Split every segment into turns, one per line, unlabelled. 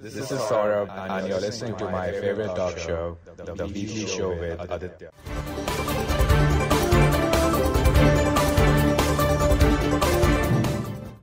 This is Saurabh, and you're listening to my favorite talk show, The Weekly Show with Aditya.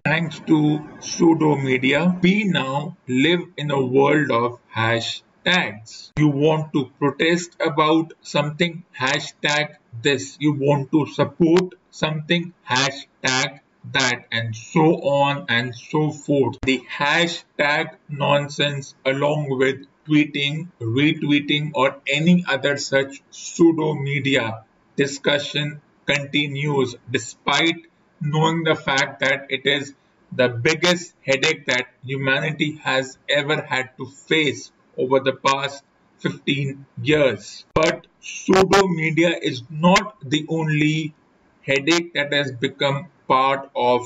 Thanks to pseudo media, we now live in a world of hashtags. You want to protest about something, hashtag this. You want to support something, hashtag that and so on and so forth. The hashtag nonsense along with tweeting, retweeting or any other such pseudo media discussion continues despite knowing the fact that it is the biggest headache that humanity has ever had to face over the past 15 years. But pseudo media is not the only headache that has become part of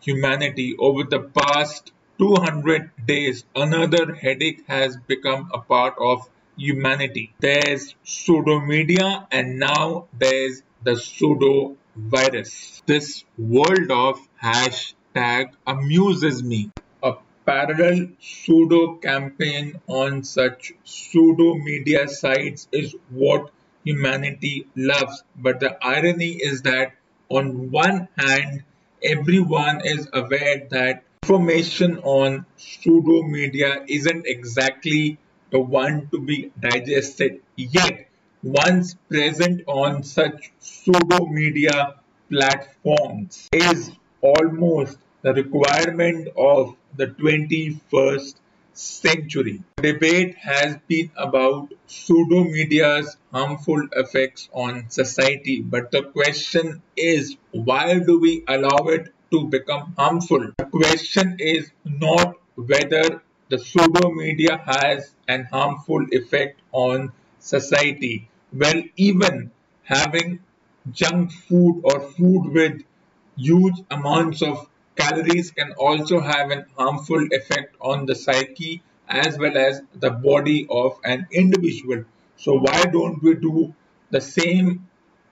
humanity over the past 200 days. Another headache has become a part of humanity. There's pseudo media and now there's the pseudo virus. This world of hashtag amuses me. A parallel pseudo campaign on such pseudo media sites is what humanity loves. But the irony is that on one hand, everyone is aware that information on pseudo media isn't exactly the one to be digested yet. Once present on such pseudo media platforms is almost the requirement of the 21st century. Debate has been about pseudo media's harmful effects on society, but the question is why do we allow it to become harmful? The question is not whether the pseudo media has an harmful effect on society. Well, even having junk food or food with huge amounts of calories can also have an harmful effect on the psyche as well as the body of an individual. So why don't we do the same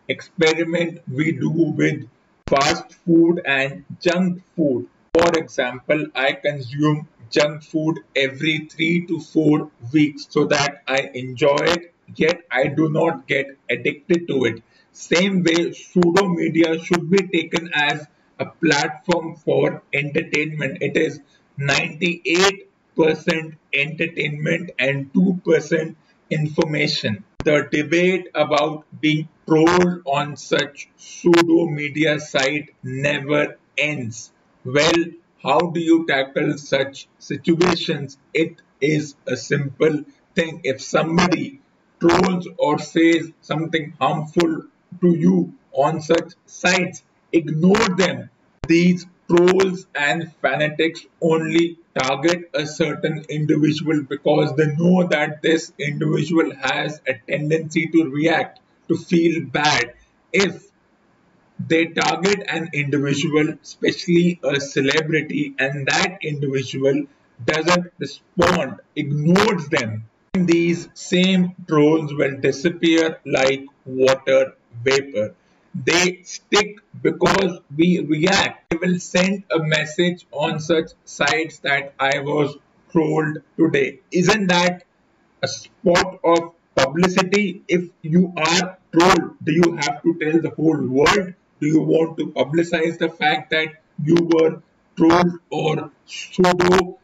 experiment we do with fast food and junk food? For example, I consume junk food every three to four weeks so that I enjoy it, yet I do not get addicted to it. Same way, pseudo media should be taken as a platform for entertainment. It is 98% entertainment and 2% information. The debate about being trolled on such pseudo media site never ends. Well, how do you tackle such situations? It is a simple thing. If somebody trolls or says something harmful to you on such sites, ignore them. These trolls and fanatics only target a certain individual because they know that this individual has a tendency to react, to feel bad. If they target an individual, especially a celebrity, and that individual doesn't respond, ignores them, these same trolls will disappear like water vapor. They stick because we react. They will send a message on such sites that I was trolled today. Isn't that a spot of publicity? If you are trolled, do you have to tell the whole world? Do you want to publicize the fact that you were trolled or pseudo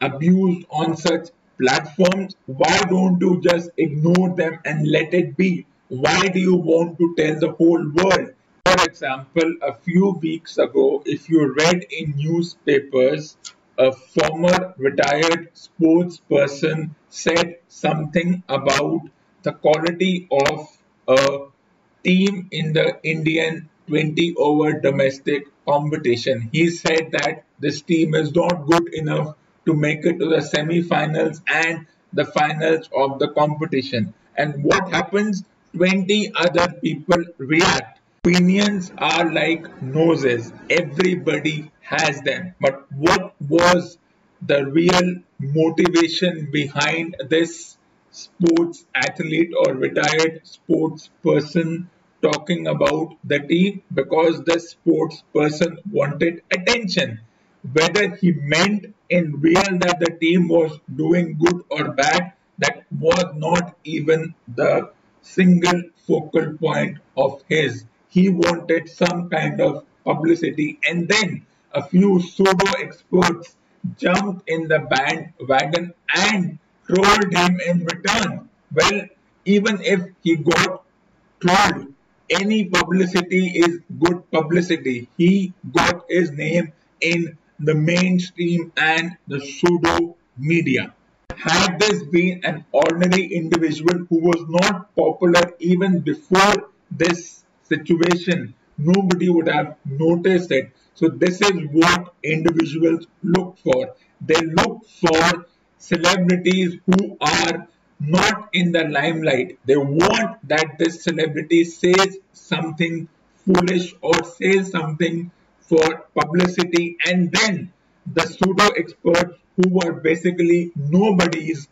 abused on such platforms? Why don't you just ignore them and let it be? Why do you want to tell the whole world? For example, a few weeks ago, if you read in newspapers, a former retired sports person said something about the quality of a team in the Indian 20 over domestic competition. He said that this team is not good enough to make it to the semi-finals and the finals of the competition. And what happens? 20 other people react. Opinions are like noses. Everybody has them. But what was the real motivation behind this sports athlete or retired sports person talking about the team? Because the sports person wanted attention. whether he meant in real that the team was doing good or bad, that was not even the single focal point of his. He wanted some kind of publicity, and then a few pseudo experts jumped in the bandwagon and trolled him in return. Well, even if he got trolled, any publicity is good publicity. He got his name in the mainstream and the pseudo media. Had this been an ordinary individual who was not popular even before this situation, nobody would have noticed it. So this is what individuals look for. They look for celebrities who are not in the limelight. They want that this celebrity says something foolish or says something for publicity and then the pseudo experts who were basically nobodies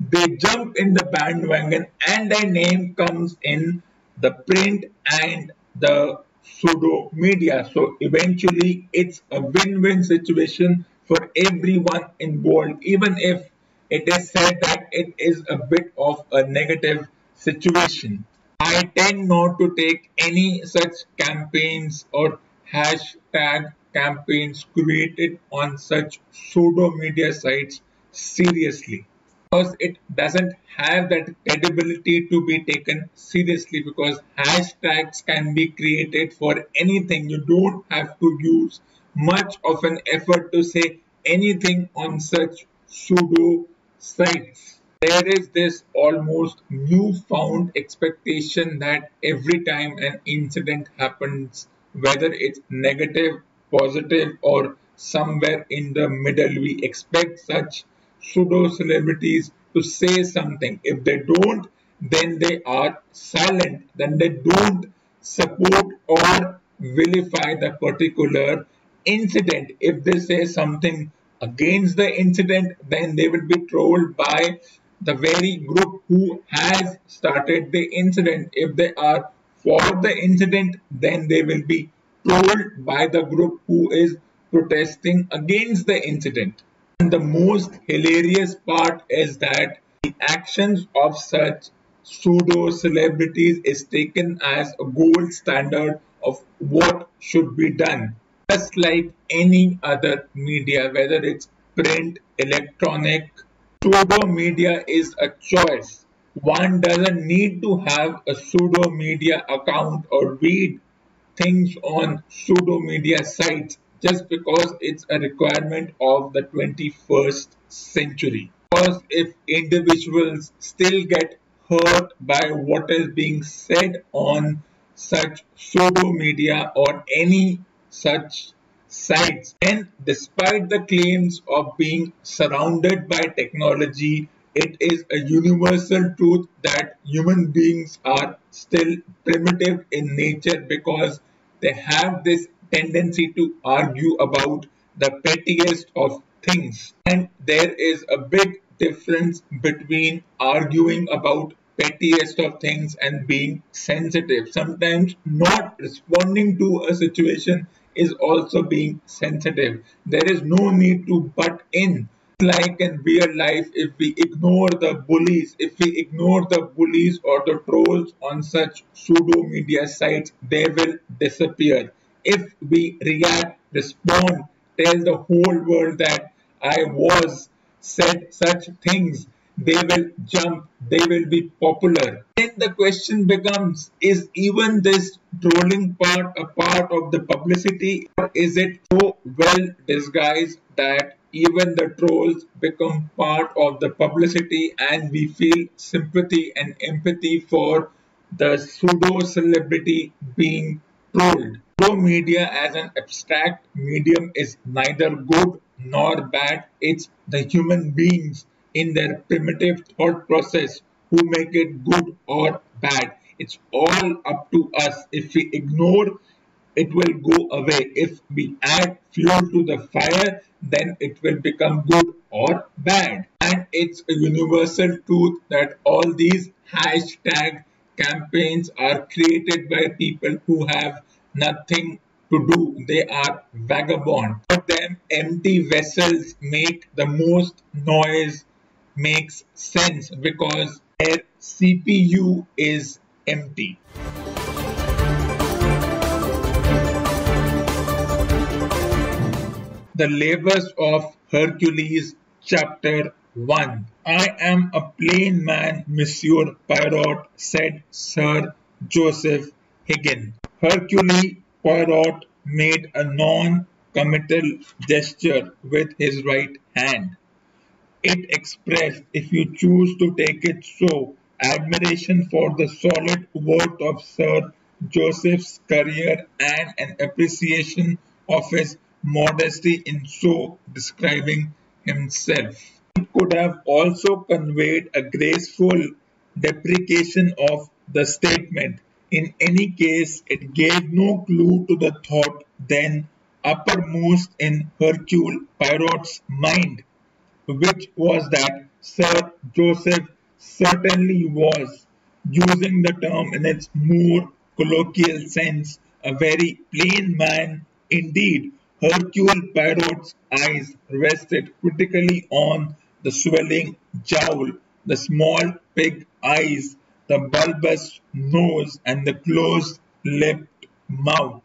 they jump in the bandwagon and their name comes in the print and the pseudo media so eventually it's a win-win situation for everyone involved even if it is said that it is a bit of a negative situation. I tend not to take any such campaigns or hashtag campaigns created on such pseudo media sites seriously because it doesn't have that credibility to be taken seriously because hashtags can be created for anything you don't have to use much of an effort to say anything on such pseudo sites. There is this almost newfound expectation that every time an incident happens, whether it's negative, positive, or somewhere in the middle, we expect such pseudo celebrities to say something. If they don't, then they are silent, then they don't support or vilify the particular incident. If they say something against the incident, then they will be trolled by the very group who has started the incident. If they are for the incident, then they will be trolled by the group who is protesting against the incident. And the most hilarious part is that the actions of such pseudo celebrities is taken as a gold standard of what should be done just like any other media, whether it's print, electronic, pseudo media is a choice. One doesn't need to have a pseudo media account or read things on pseudo media sites just because it's a requirement of the 21st century. Because if individuals still get hurt by what is being said on such pseudo media or any such sites. And despite the claims of being surrounded by technology, it is a universal truth that human beings are still primitive in nature because they have this tendency to argue about the pettiest of things. And there is a big difference between arguing about pettiest of things and being sensitive. Sometimes not responding to a situation is also being sensitive. There is no need to butt in. Like in real life, if we ignore the bullies, if we ignore the bullies or the trolls on such pseudo media sites, they will disappear. If we react, respond, tell the whole world that I was, said such things, they will jump, they will be popular. Then the question becomes is even this trolling part a part of the publicity, or is it so well disguised that even the trolls become part of the publicity and we feel sympathy and empathy for the pseudo celebrity being trolled? Pseudo media as an abstract medium is neither good nor bad, it's the human beings in their primitive thought process who make it good or bad. It's all up to us. If we ignore, it will go away. If we add fuel to the fire, then it will become good or bad. And it's a universal truth that all these hashtag campaigns are created by people who have nothing to do. They are vagabond. For them, empty vessels make the most noise, makes sense because their CPU is empty. The Labors of Hercules, Chapter 1. I am a plain man, Monsieur Poirot, said Sir Joseph Higgin. Hercule Poirot made a non-committal gesture with his right hand. It expressed, if you choose to take it so, admiration for the solid worth of Sir Joseph's career and an appreciation of his modesty in so describing himself. It could have also conveyed a graceful deprecation of the statement. In any case, it gave no clue to the thought then uppermost in Hercule Poirot's mind, which was that Sir Joseph certainly was, using the term in its more colloquial sense, a very plain man indeed Hercule Poirot's eyes rested critically on the swelling jowl, the small pig eyes, the bulbous nose, and the close-lipped mouth.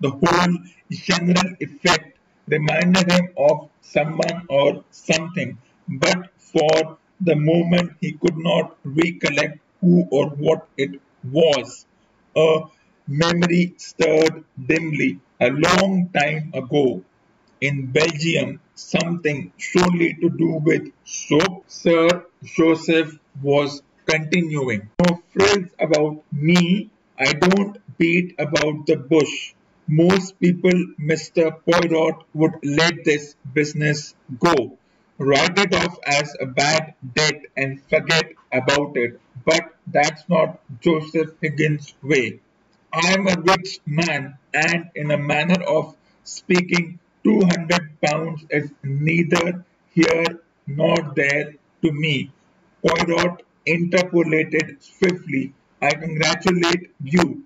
The whole general effect reminded him of someone or something, but for the moment he could not recollect who or what it was. A memory stirred dimly a long time ago in Belgium something surely to do with soap. Sir Joseph was continuing. No frills about me. I don't beat about the bush. Most people, Mr. Poirot, would let this business go. Write it off as a bad debt and forget about it. But that's not Joseph Higgins' way. I am a rich man, and in a manner of speaking, two hundred pounds is neither here nor there to me. Poirot interpolated swiftly. I congratulate you.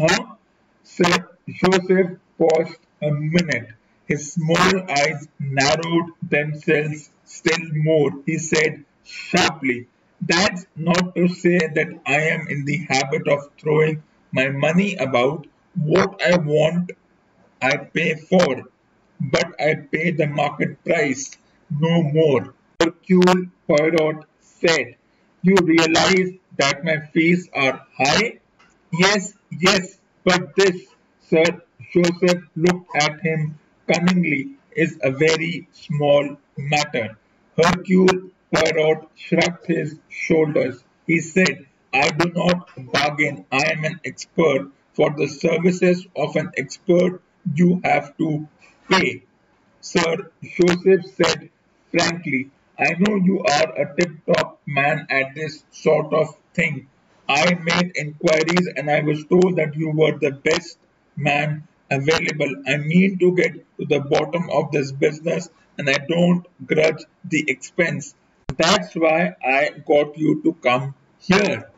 Huh? Sir Joseph paused a minute. His small eyes narrowed themselves still more. He said sharply, That's not to say that I am in the habit of throwing my money about what I want I pay for, but I pay the market price, no more. Hercule Poirot said, You realize that my fees are high? Yes, yes, but this, Sir Joseph looked at him cunningly, is a very small matter. Hercule Poirot shrugged his shoulders. He said, I do not bargain. I am an expert. For the services of an expert, you have to pay. Sir Joseph said frankly, I know you are a tip-top man at this sort of thing. I made inquiries and I was told that you were the best man available. I mean to get to the bottom of this business and I don't grudge the expense. That's why I got you to come here.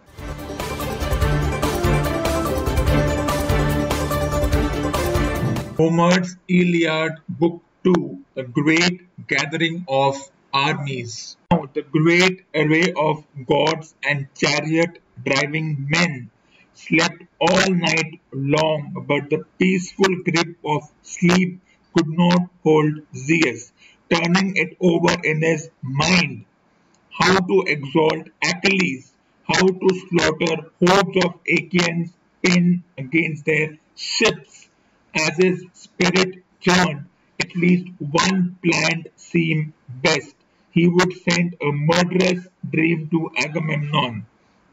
Homer's Iliad, Book 2, The Great Gathering of Armies. Now, the great array of gods and chariot driving men slept all night long, but the peaceful grip of sleep could not hold Zeus, turning it over in his mind. How to exalt Achilles, how to slaughter hordes of Achaeans pinned against their ships as his spirit churned, at least one plan seemed best. He would send a murderous dream to Agamemnon.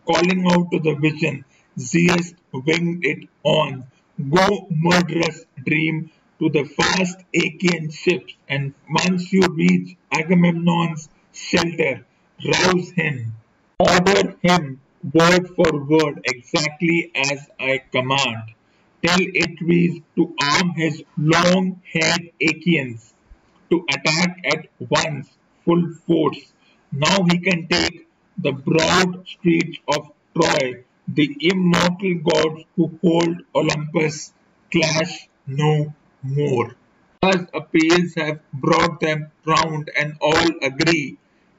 Calling out to the vision, Zeus winged it on. Go, murderous dream, to the fast Achaean ships, and once you reach Agamemnon's shelter, rouse him. Order him word for word exactly as I command tell Atreus to arm his long-haired Achaeans to attack at once full force. Now he can take the broad streets of Troy. The immortal gods who hold Olympus clash no more. Hera's appeals have brought them round and all agree,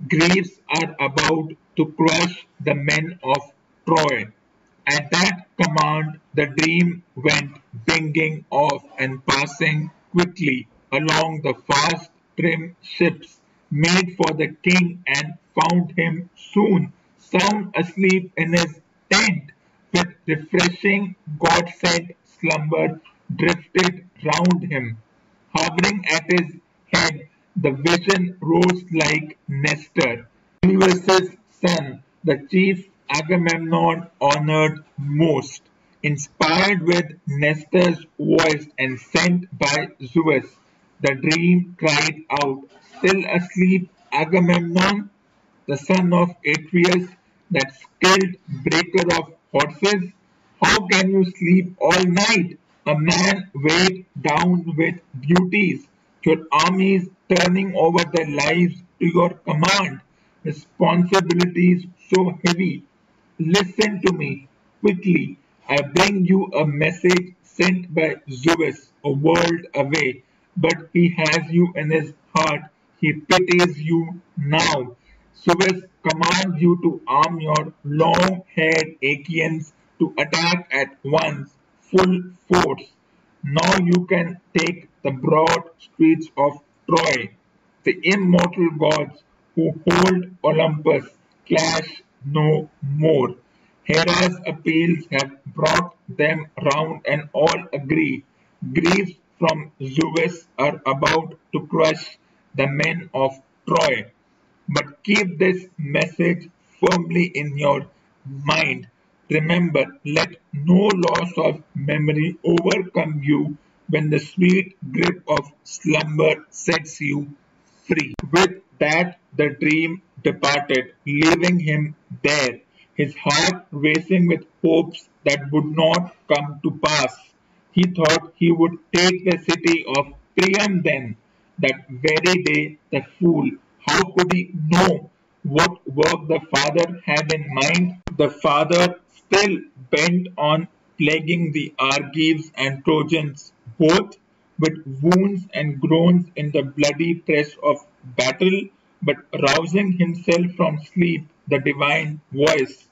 Greeks are about to crush the men of Troy. At that command the dream went winging off and passing quickly along the fast trim ships made for the king and found him soon sound asleep in his tent with refreshing God-sent slumber drifted round him. Hovering at his head, the vision rose like Nestor, Neleus' son, the chief Agamemnon honored most. Inspired with Nestor's voice and sent by Zeus, the dream cried out, Still asleep, Agamemnon, the son of Atreus, that skilled breaker of horses? How can you sleep all night? A man weighed down with duties, your armies turning over their lives to your command, responsibilities so heavy. Listen to me quickly. I bring you a message sent by Zeus, a world away, but he has you in his heart. He pities you now. Zeus commands you to arm your long-haired Achaeans to attack at once, full force. Now you can take the broad streets of Troy. The immortal gods who hold Olympus clash no more. Hera's appeals have brought them round and all agree. Griefs from Zeus are about to crush the men of Troy. But keep this message firmly in your mind. Remember, let no loss of memory overcome you when the sweet grip of slumber sets you free. With that, the dream departed, leaving him there his heart racing with hopes that would not come to pass. He thought he would take the city of Priam then, that very day, the fool. How could he know what work the father had in mind? The father still bent on plaguing the Argives and Trojans, both with wounds and groans in the bloody press of battle, but rousing himself from sleep, the divine voice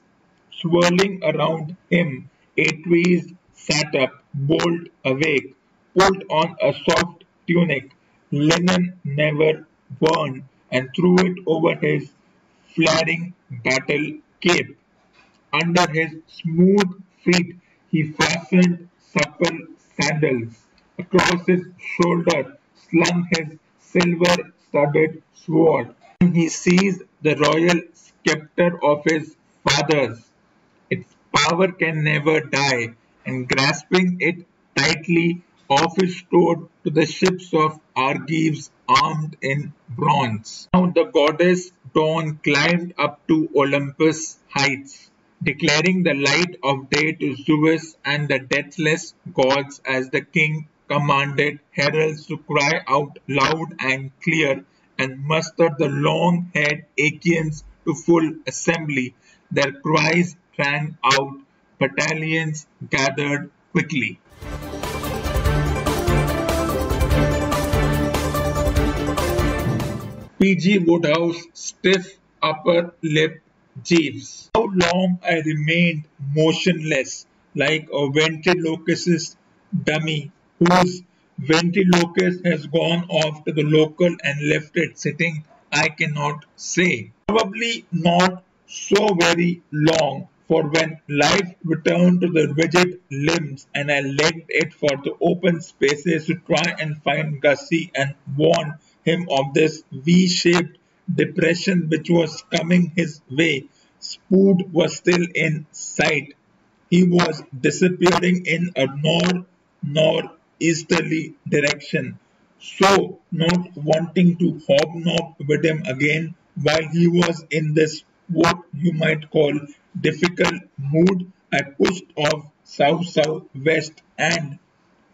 swirling around him, Atreus sat up, bolt awake, pulled on a soft tunic, linen never worn, and threw it over his flaring battle cape. Under his smooth feet he fastened supple sandals. Across his shoulder slung his silver-studded sword. He sees the royal scepter of his fathers its power can never die, and grasping it tightly off is towed to the ships of Argives armed in bronze. Now the goddess Dawn climbed up to Olympus heights, declaring the light of day to Zeus and the deathless gods as the king commanded heralds to cry out loud and clear and mustered the long-haired Achaeans to full assembly. Their cries rang out, battalions gathered quickly. P.G. Wodehouse, stiff upper lip Jeeves. How long I remained motionless like a ventriloquist dummy whose ventriloquist has gone off to the local and left it sitting, I cannot say. Probably not so very long for when life returned to the rigid limbs and I legged it for the open spaces to try and find Gussie and warn him of this V-shaped depression which was coming his way. Spode was still in sight. He was disappearing in a nor nor northeasterly direction. So, not wanting to hobnob with him again while he was in this what you might call difficult mood, I pushed off south southwest and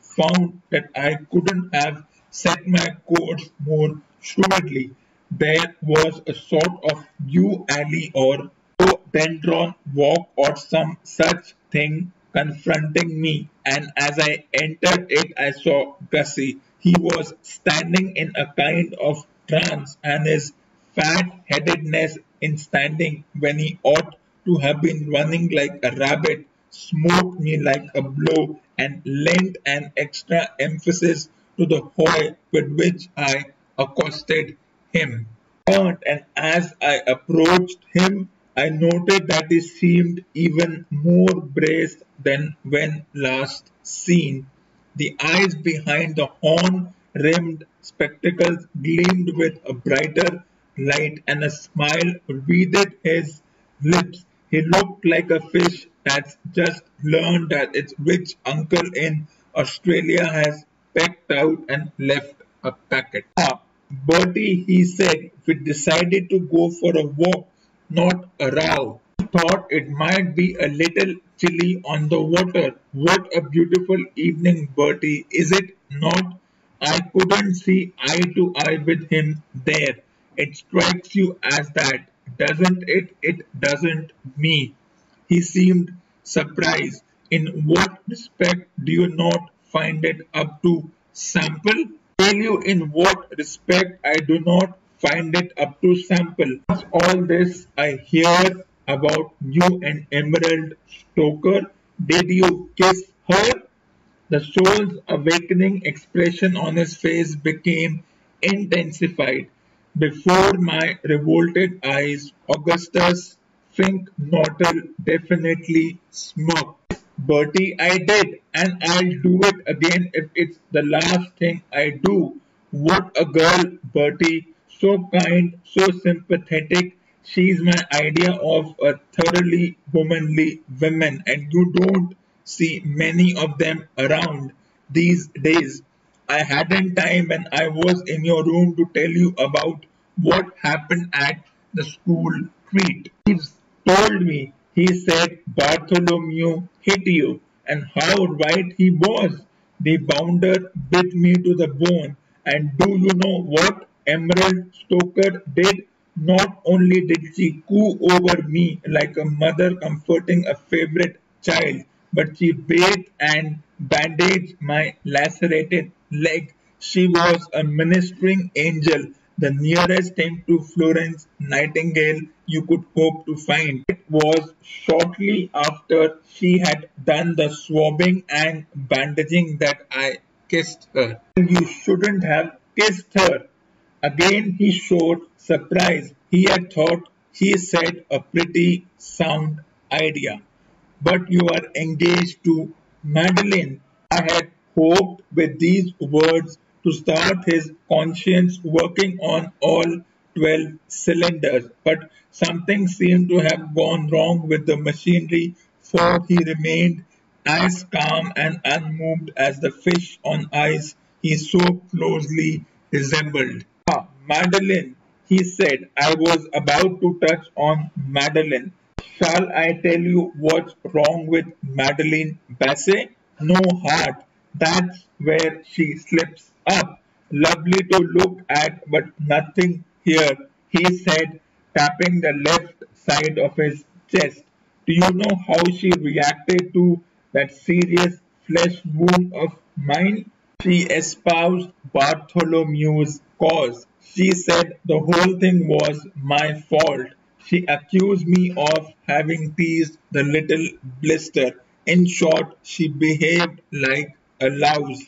found that I couldn't have set my course more shrewdly. There was a sort of yew alley or rhododendron walk or some such thing confronting me, and as I entered it, I saw Gussie. He was standing in a kind of trance, and his fat headedness in standing when he ought to have been running like a rabbit smote me like a blow and lent an extra emphasis to the hoy with which I accosted him. And as I approached him, I noted that he seemed even more braced than when last seen. The eyes behind the horn rimmed spectacles gleamed with a brighter light and a smile wreathed his lips. He looked like a fish that's just learned that its rich uncle in Australia has pecked out and left a packet. Ah, Bertie, he said, we decided to go for a walk, not a row. Thought it might be a little chilly on the water. What a beautiful evening, Bertie, is it not? I couldn't see eye to eye with him there. It strikes you as that, doesn't it? It doesn't me. He seemed surprised. In what respect do you not find it up to sample? Tell you in what respect I do not find it up to sample. All this I hear about you and Emerald Stoker. Did you kiss her? The soul's awakening expression on his face became intensified. Before my revolted eyes, Augustus Fink Nottle definitely smirked. Bertie, I did, and I'll do it again if it's the last thing I do. What a girl, Bertie. So kind, so sympathetic. She's my idea of a thoroughly womanly woman, and you don't see many of them around these days. I hadn't time when I was in your room to tell you about what happened at the school treat. He told me, he said Bartholomew hit you, and how right he was. The bounder bit me to the bone, and do you know what Emerald Stoker did? Not only did she coo over me like a mother comforting a favorite child, but she bathed and bandaged my lacerated leg. She was a ministering angel, the nearest thing to Florence Nightingale you could hope to find. It was shortly after she had done the swabbing and bandaging that I kissed her. You shouldn't have kissed her. Again he showed surprise. He had thought he said a pretty sound idea but you are engaged to Madeline. I had hoped with these words to start his conscience working on all 12 cylinders, but something seemed to have gone wrong with the machinery, for he remained as calm and unmoved as the fish on ice he so closely resembled. Madeline, he said. I was about to touch on Madeline Shall I tell you what's wrong with Madeline Bassett? No heart. That's where she slips up. Lovely to look at, but nothing here, he said, tapping the left side of his chest. Do you know how she reacted to that serious flesh wound of mine? She espoused Bartholomew's cause. She said the whole thing was my fault. She accused me of having teased the little blister. In short, she behaved like a louse.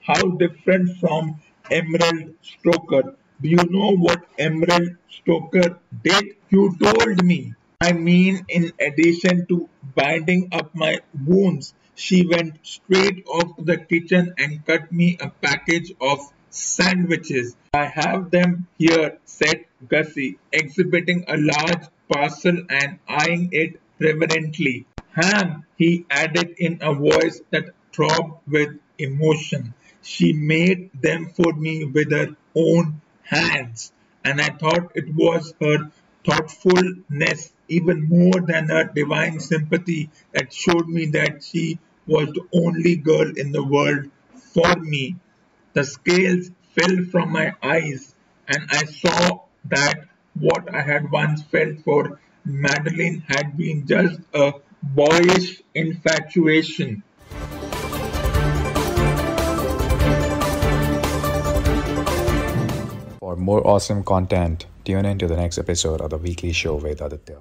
How different from Emerald Stoker. Do you know what Emerald Stoker did? You told me. I mean, in addition to binding up my wounds, she went straight off to the kitchen and cut me a package of sandwiches. I have them here, said Gussie, exhibiting a large parcel and eyeing it reverently. Ham, he added in a voice that throbbed with emotion. She made them for me with her own hands, and I thought it was her thoughtfulness even more than her divine sympathy that showed me that she was the only girl in the world for me the scales fell from my eyes and I saw that what I had once felt for Madeline had been just a boyish infatuation.
For more awesome content, tune in to the next episode of The Weekly Show with Aditya.